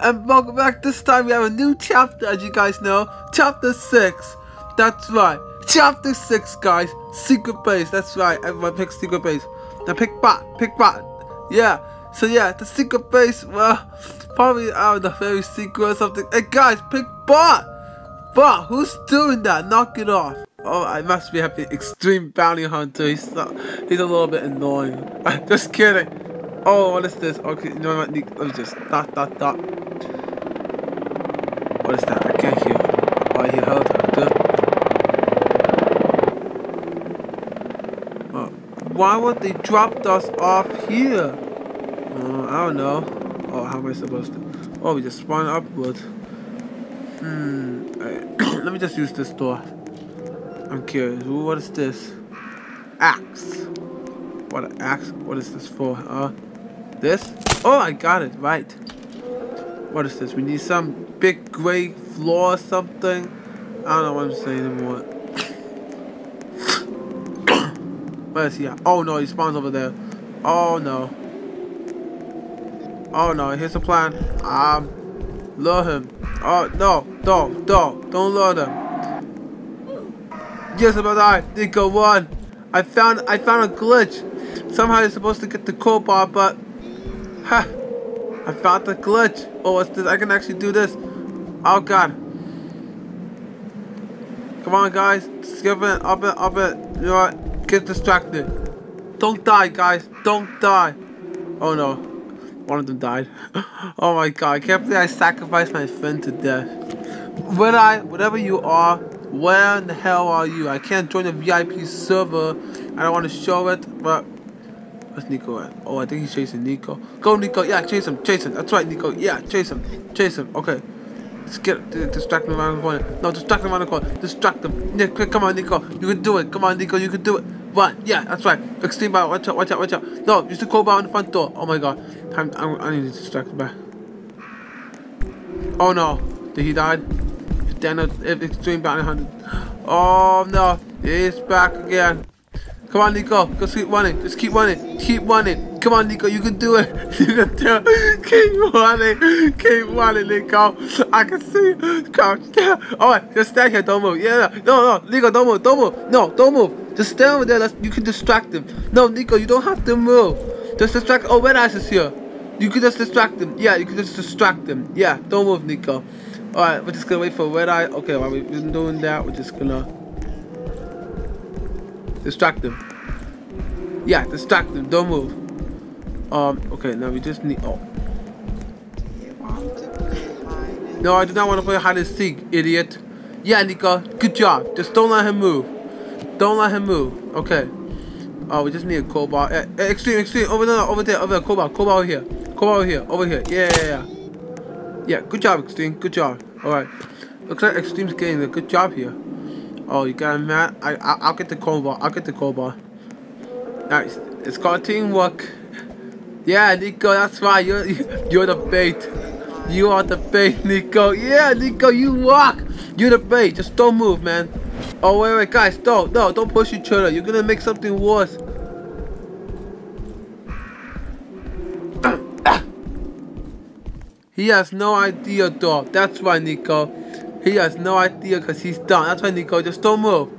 and welcome back. This time we have a new chapter, as you guys know. Chapter 6. That's right. Chapter 6, guys. Secret base. That's right. Everyone pick secret base. Now pick bot. Pick bot. Yeah. So yeah, the secret base, well, probably out of the very secret or something. Hey guys, pick bot. Bot, who's doing that? Knock it off. Oh, I must be happy. Extreme bounty hunter. He's, so, he's a little bit annoying. Just kidding. Oh, what is this? Okay, you know what? Let me just dot dot dot. What is that? I can't hear. Oh, I hear helicopter. Uh, why would they drop us off here? Uh, I don't know. Oh, how am I supposed to? Oh, we just spawn upwards. Hmm. Let me just use this door. I'm curious. What is this? Axe. What an axe? What is this for? Uh, this? Oh, I got it. Right. What is this? We need some big gray floor or something. I don't know what I'm saying anymore. Where is he at? Oh no, he spawns over there. Oh no. Oh no, here's a plan. Um, lure him. Oh no, don't, don't, don't lure them. Yes, to die. Nico won. I found, I found a glitch. Somehow you're supposed to get the cobalt, but, ha, I found the glitch. Oh, what's this? I can actually do this. Oh god. Come on, guys. Skip it, up it, up it. You know what? Get distracted. Don't die, guys. Don't die. Oh no. One of them died. oh my god. I can't believe I sacrificed my friend to death. Would I, whatever you are, where in the hell are you? I can't join the VIP server. I don't want to show it, but where's Nico at? Oh, I think he's chasing Nico. Go, Nico. Yeah, chase him. Chase him. That's right, Nico. Yeah, chase him. Chase him. Okay. Let's get distract him around the corner. No, distract him around the corner. Distract him. Nick, come on, Nico. You can do it. Come on, Nico. You can do it. Run. Yeah, that's right. Extreme battle. Watch out. Watch out. Watch out. No, use the cobalt on the front door. Oh my god. I'm, I'm, I need to distract him back. Oh no. Did he die? Daniel, extreme bounty hunter. Oh no. He's back again. Come on, Nico. Just keep running. Just keep running. Keep running. Come on, Nico. You can do it. You can do it. Keep running. Keep running, Nico. I can see you. Crouch down. Alright, just stay here. Don't move. Yeah, no, no. Nico, don't move. Don't move. No, don't move. Just stay over there. Let's, you can distract him. No, Nico, you don't have to move. Just distract. Oh, Red Eyes is here. You can just distract him. Yeah, you can just distract him. Yeah, don't move, Nico. Alright, we're just gonna wait for Red Eye. Okay, while we've been doing that, we're just gonna distract them. Yeah, distract them. Don't move. Um. Okay. Now we just need. Oh. No, I do not want to play hide and seek, idiot. Yeah, Nico. Good job. Just don't let him move. Don't let him move. Okay. Oh, we just need a cobalt. Eh, eh, extreme, extreme. Over there, over there, over there. Cobalt, cobalt over here. Cobalt over here, over here. Yeah, yeah, yeah. Yeah, good job, Extreme. Good job. Alright. Looks like Extreme's getting a good job here. Oh, you got him, Matt? I, I, I'll get the cobalt. I'll get the cobalt. Nice. It's called teamwork. Yeah, Nico, that's right. You're, you're the bait. You are the bait, Nico. Yeah, Nico, you walk. You're the bait. Just don't move, man. Oh, wait, wait, guys. Don't, no, don't push each other. You're gonna make something worse. He has no idea, dog. That's why, Nico. He has no idea because he's done. That's why, Nico. Just don't move.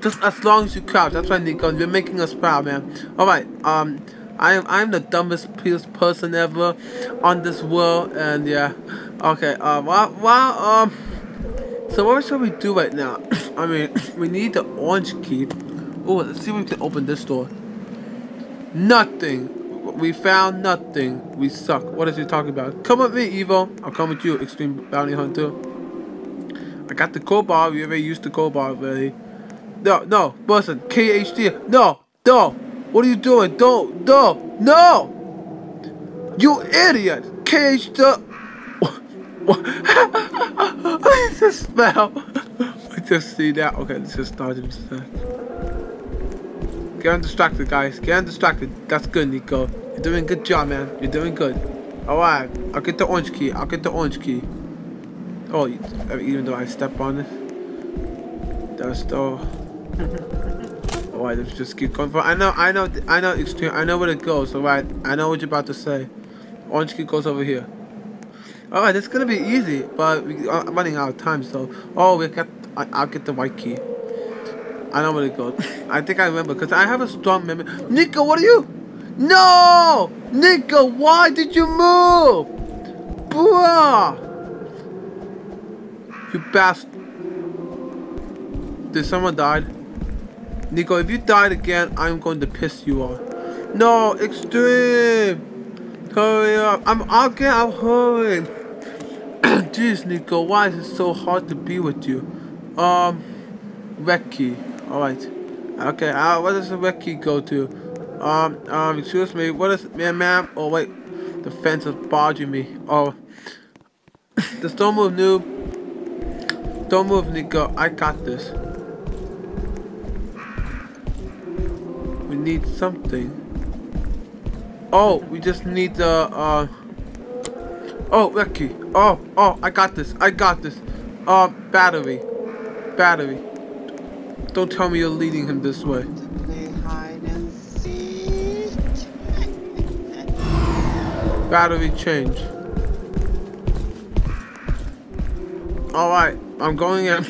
Just as long as you crouch. That's why, Nico. You're making us proud, man. Alright, um, I'm, I'm the dumbest person ever on this world. And, yeah. Okay, um, well, well um, so what should we do right now? I mean, we need the orange key. Oh, let's see if we can open this door. Nothing. We found nothing. We suck. What is he talking about? Come with me, Evo. I'll come with you, Extreme Bounty Hunter. I got the cobalt. You already used the cobalt already. No, no, person. KHD. No, no. What are you doing? Don't, no, no. You idiot. KHD. What? I just fell. I just see that. Okay, let's just start him. Get undistracted, guys. Get undistracted. That's good, Nico. You're doing a good job, man. You're doing good. Alright. I'll get the orange key. I'll get the orange key. Oh, even though I step on it. That's still... Alright, let's just keep going for I know, I know, I know extreme. I know where it goes. Alright, I know what you're about to say. Orange key goes over here. Alright, it's gonna be easy, but we are running out of time, so... Oh, we got... I, I'll get the white key. I know where it goes. I think I remember, because I have a strong memory. Nico, what are you? No! Nico, why did you move? Bruh! You bastard. Did someone died? Nico, if you died again, I'm going to piss you off. No, extreme! Hurry up. I'm okay, I'm hurrying. Jeez, Nico, why is it so hard to be with you? Um, Recky. Alright. Okay, uh, where does Recky go to? Um, um, excuse me, what is, man, ma'am? Oh, wait. The fence is barging me. Oh. the don't move, noob. Don't move, Nico. I got this. We need something. Oh, we just need the, uh... Oh, Ricky. Oh, oh, I got this. I got this. Uh, battery. Battery. Don't tell me you're leading him this way. battery change. Alright, I'm going in.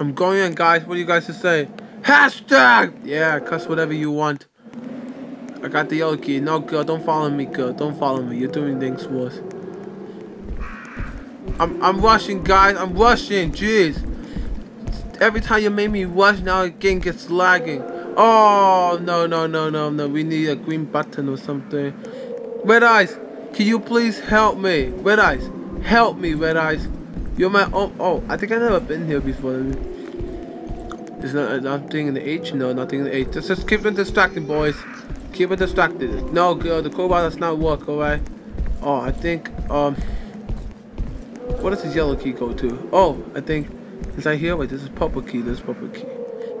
I'm going in, guys. What do you guys to say? Hashtag! Yeah, cuss whatever you want. I got the yellow key. No, girl, don't follow me, girl. Don't follow me. You're doing things worse. I'm, I'm rushing, guys. I'm rushing. Jeez. Every time you make me rush, now game gets lagging. Oh, no, no, no, no, no. We need a green button or something. Red Eyes, can you please help me? Red Eyes, help me, Red Eyes. You're my oh, oh, I think I've never been here before. There's not, nothing in the H, no, nothing in the H. Just, just keep it distracted, boys. Keep it distracted. No, girl, the crowbar does not work, alright? Oh, I think, um... What does this yellow key go to? Oh, I think... Is I here? Wait, this is purple key. This is purple key.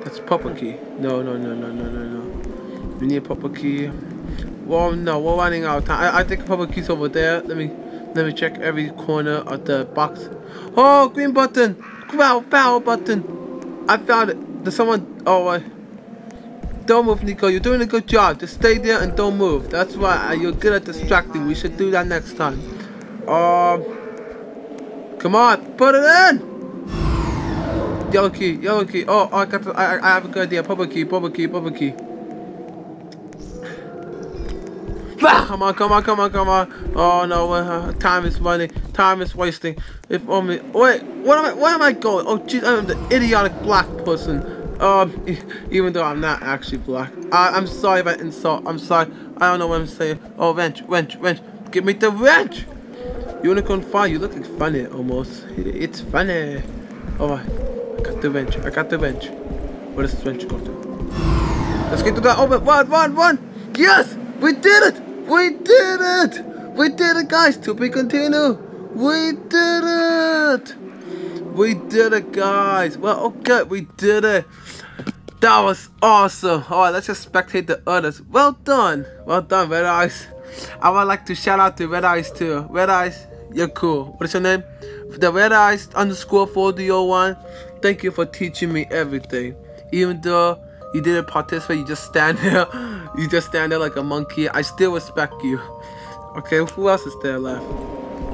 That's purple key. No, no, no, no, no, no, no. We need purple key. Well, no, we're running out of time. I, I think purple key's over there. Let me... Let me check every corner of the box. Oh, green button! Power, power button! I found it. There's someone... Oh, uh, don't move, Nico. You're doing a good job. Just stay there and don't move. That's why you're good at distracting. We should do that next time. Um, come on, put it in. Yellow key, yellow key. Oh, I got. The, I, I have a good idea. Public key, public key, public key. come on, come on, come on, come on. Oh no, uh, time is running. Time is wasting. If only. Wait, what am I? Where am I going? Oh, jeez, I'm the idiotic black person. Um, even though I'm not actually black. I, I'm sorry I insult. I'm sorry. I don't know what I'm saying. Oh, wrench, wrench, wrench. Give me the wrench! Unicorn fire, you look funny almost. It's funny. Oh, I got the wrench. I got the wrench. Where does this wrench go to? Let's get to that open. One, one, one. Yes! We did it! We did it! We did it, guys. To be continued. We did it! We did it, guys. Well, okay, we did it. That was awesome. Alright, let's just spectate the others. Well done. Well done, Red Eyes. I would like to shout out to Red Eyes too. Red Eyes, you're cool. What is your name? The Red Eyes underscore 401. Thank you for teaching me everything. Even though you didn't participate, you just stand there. You just stand there like a monkey. I still respect you. Okay, who else is there left?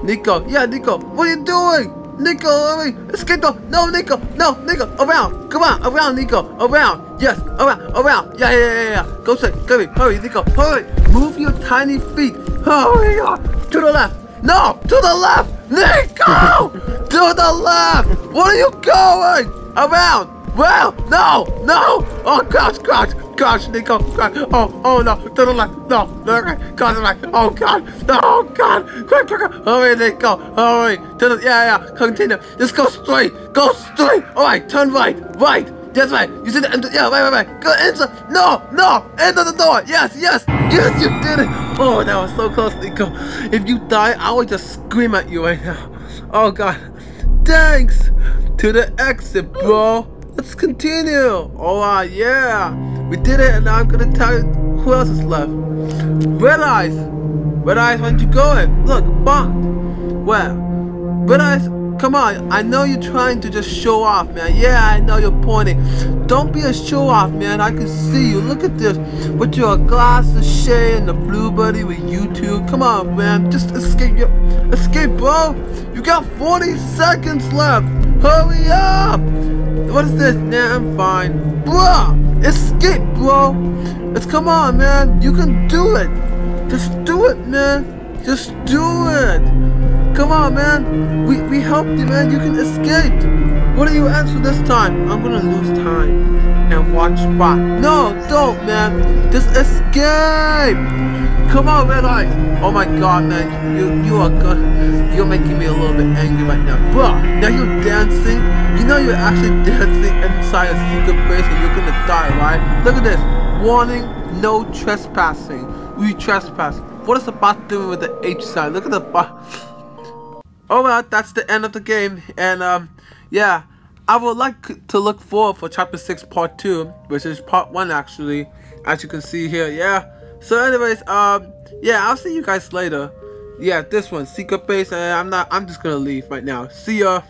Nico. Yeah, Nico. What are you doing? Nico, hurry! Escape though! No, Nico! No, Nico! Around! Come on! Around, Nico! Around! Yes! Around! Around! Yeah, yeah, yeah, yeah! Go straight! Hurry! Hurry, Nico! Hurry! Move your tiny feet! Hurry up! To the left! No! To the left! Nico! to the left! Where are you going? Around! Well, no! No! Oh, crouch! Crouch! gosh, Nico, God, oh, oh no, to the left, no, no, God, to the right, oh God, no, oh God, oh, quick, quick, hurry, Nico, hurry, to the, yeah, yeah, continue, just go straight, go straight, alright, turn right, right, that's right, you see the end, yeah, right, right, right, go inside, no, no, enter the door, yes, yes, yes, you did it, oh, that was so close, Nico, if you die, I would just scream at you right now, oh God, thanks, to the exit, bro, let's continue, alright, yeah, we did it, and now I'm gonna tell you who else is left. Red Eyes! Red Eyes, where'd you going? Look, bombed. Where? Red Eyes, Come on, I know you're trying to just show off, man. Yeah, I know you're pointing. Don't be a show off, man. I can see you. Look at this. With your glass of shade and the blue buddy with YouTube. Come on, man. Just escape your escape, bro. You got 40 seconds left. Hurry up. What is this? Nah, I'm fine. Bro, escape, bro. Let's come on, man. You can do it. Just do it, man. Just do it. Come on, man. We, we helped you, man. You can escape. What do you answer this time? I'm gonna lose time and watch back. No, don't, man. Just escape. Come on. Like, oh my god, man. You you are good. You're making me a little bit angry right now. Bro, now you're dancing. You know you're actually dancing inside a secret base and you're gonna die, right? Look at this. Warning, no trespassing. We trespass. What is the bot doing with the H sign? Look at the bot. Oh well, that's the end of the game. And um, yeah, I would like to look forward for chapter 6 part 2, which is part 1 actually, as you can see here, yeah. So anyways, um, yeah, I'll see you guys later. Yeah, this one, Secret Base, and I'm not, I'm just gonna leave right now. See ya.